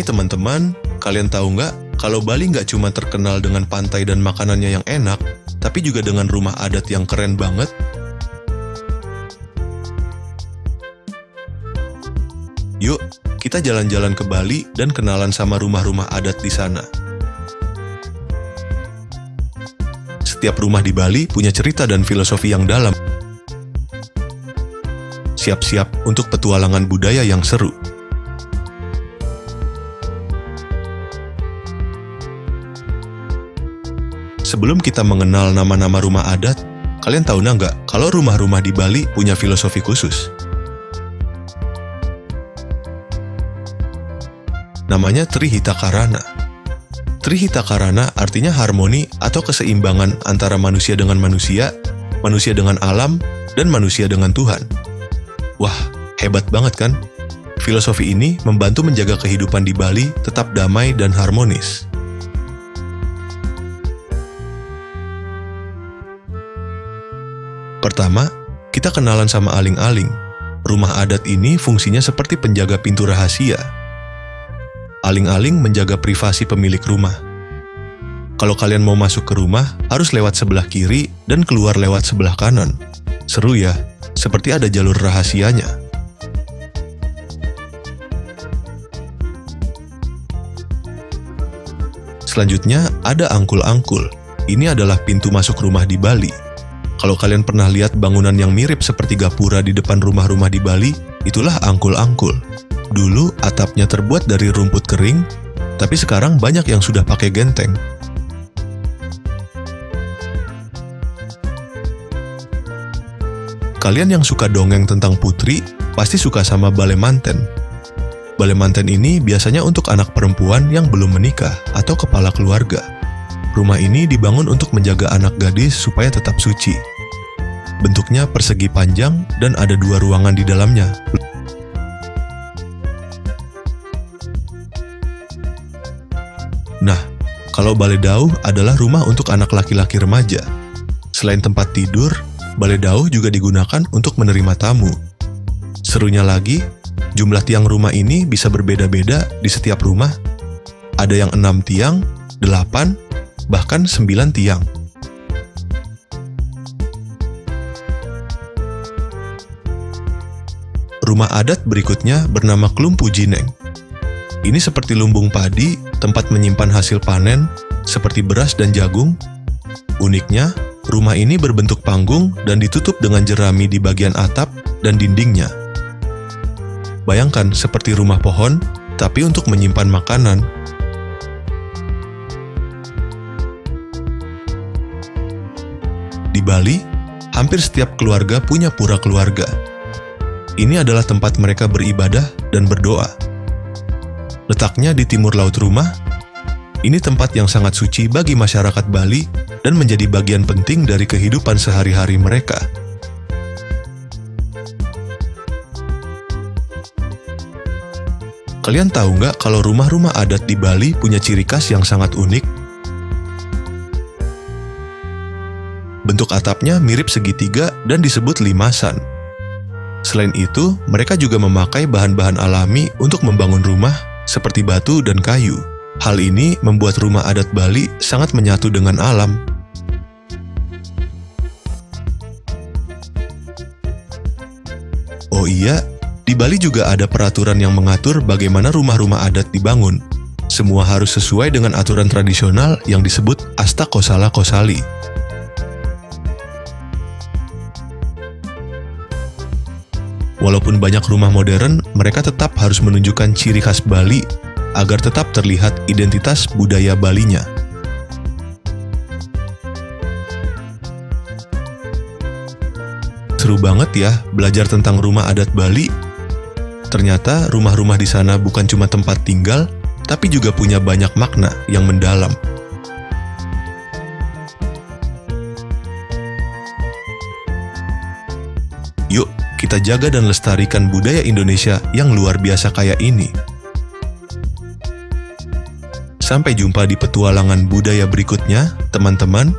Teman-teman, kalian tahu nggak kalau Bali nggak cuma terkenal dengan pantai dan makanannya yang enak, tapi juga dengan rumah adat yang keren banget? Yuk, kita jalan-jalan ke Bali dan kenalan sama rumah-rumah adat di sana. Setiap rumah di Bali punya cerita dan filosofi yang dalam. Siap-siap untuk petualangan budaya yang seru. Sebelum kita mengenal nama-nama rumah adat, kalian tahu nggak kalau rumah-rumah di Bali punya filosofi khusus? Namanya Trihita Karana. Trihita Karana artinya harmoni atau keseimbangan antara manusia dengan manusia, manusia dengan alam, dan manusia dengan Tuhan. Wah, hebat banget kan? Filosofi ini membantu menjaga kehidupan di Bali tetap damai dan harmonis. Pertama, kita kenalan sama aling-aling. Rumah adat ini fungsinya seperti penjaga pintu rahasia. Aling-aling menjaga privasi pemilik rumah. Kalau kalian mau masuk ke rumah, harus lewat sebelah kiri dan keluar lewat sebelah kanan. Seru ya, seperti ada jalur rahasianya. Selanjutnya ada angkul-angkul. Ini adalah pintu masuk rumah di Bali. Kalau kalian pernah lihat bangunan yang mirip seperti gapura di depan rumah-rumah di Bali, itulah angkul-angkul. Dulu atapnya terbuat dari rumput kering, tapi sekarang banyak yang sudah pakai genteng. Kalian yang suka dongeng tentang putri, pasti suka sama Balai Manten. Balai Manten ini biasanya untuk anak perempuan yang belum menikah atau kepala keluarga. Rumah ini dibangun untuk menjaga anak gadis supaya tetap suci. Bentuknya persegi panjang dan ada dua ruangan di dalamnya. Nah, kalau balai dauh adalah rumah untuk anak laki-laki remaja. Selain tempat tidur, balai dauh juga digunakan untuk menerima tamu. Serunya lagi, jumlah tiang rumah ini bisa berbeda-beda di setiap rumah. Ada yang enam tiang, delapan, bahkan sembilan tiang. Rumah adat berikutnya bernama Klumpu Jineng. Ini seperti lumbung padi, tempat menyimpan hasil panen, seperti beras dan jagung. Uniknya, rumah ini berbentuk panggung dan ditutup dengan jerami di bagian atap dan dindingnya. Bayangkan seperti rumah pohon, tapi untuk menyimpan makanan. Di Bali, hampir setiap keluarga punya pura keluarga. Ini adalah tempat mereka beribadah dan berdoa. Letaknya di timur laut rumah, ini tempat yang sangat suci bagi masyarakat Bali dan menjadi bagian penting dari kehidupan sehari-hari mereka. Kalian tahu nggak kalau rumah-rumah adat di Bali punya ciri khas yang sangat unik? Bentuk atapnya mirip segitiga dan disebut limasan. Selain itu, mereka juga memakai bahan-bahan alami untuk membangun rumah seperti batu dan kayu. Hal ini membuat rumah adat Bali sangat menyatu dengan alam. Oh iya, di Bali juga ada peraturan yang mengatur bagaimana rumah-rumah adat dibangun. Semua harus sesuai dengan aturan tradisional yang disebut Asta Kosala Kosali. Walaupun banyak rumah modern, mereka tetap harus menunjukkan ciri khas Bali agar tetap terlihat identitas budaya Balinya. Seru banget ya belajar tentang rumah adat Bali. Ternyata rumah-rumah di sana bukan cuma tempat tinggal, tapi juga punya banyak makna yang mendalam. Yuk, kita jaga dan lestarikan budaya Indonesia yang luar biasa kayak ini. Sampai jumpa di petualangan budaya berikutnya, teman-teman.